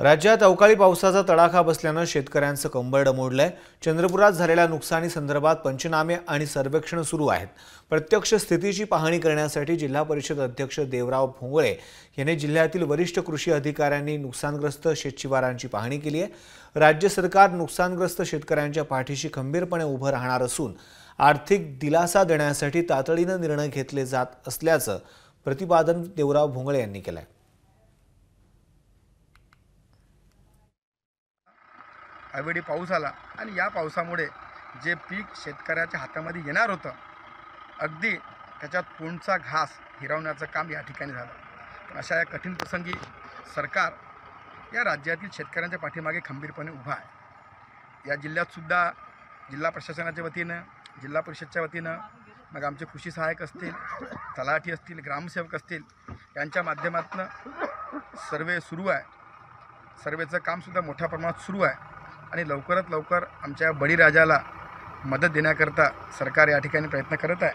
राज्यात अवकाळी पावसाचा तडाखा बसल्यानं शेतकऱ्यांचं कंबरडं मोडलंय चंद्रपुरात झालेल्या नुकसानी संदर्भात पंचनामे आणि सर्वेक्षण सुरू आहेत. प्रत्यक्ष स्थितीची पाहणी करण्यासाठी जिल्हा परिषद अध्यक्ष देवराव भोंगळे यांनी जिल्ह्यातील वरिष्ठ कृषी अधिकाऱ्यांनी नुकसानग्रस्त शेतशिवारांची पाहणी केली आहे. राज्य सरकार नुकसानग्रस्त शेतकऱ्यांच्या पाठीशी खंबीरपणे उभं राहणार असून आर्थिक दिलासा देण्यासाठी तातडीनं निर्णय घेतले जात असल्याचं प्रतिपादन देवराव भोंगळे यांनी केलं आहे अवेळी पाऊस आला आणि या पावसामुळे जे पीक शेतकऱ्याच्या हातामध्ये येणार होतं अगदी त्याच्यात कोणचा घास हिरावण्याचं काम या ठिकाणी झालं. पण अशा या कठीण प्रसंगी सरकार या राज्यातील शेतकऱ्यांच्या पाठीमागे खंबीरपणे उभा आहे. या जिल्ह्यातसुद्धा जिल्हा प्रशासनाच्या वतीनं जिल्हा परिषदच्या वतीनं मग आमचे कृषी सहाय्यक असतील तलाठी असतील ग्रामसेवक असतील यांच्या माध्यमातून सर्वे सुरू आहे. सर्वेचं कामसुद्धा मोठ्या प्रमाणात सुरू आहे. आणि लवकरात लवकर आमच्या बळीराजाला मदत देण्याकरता सरकार या ठिकाणी प्रयत्न करत आहे.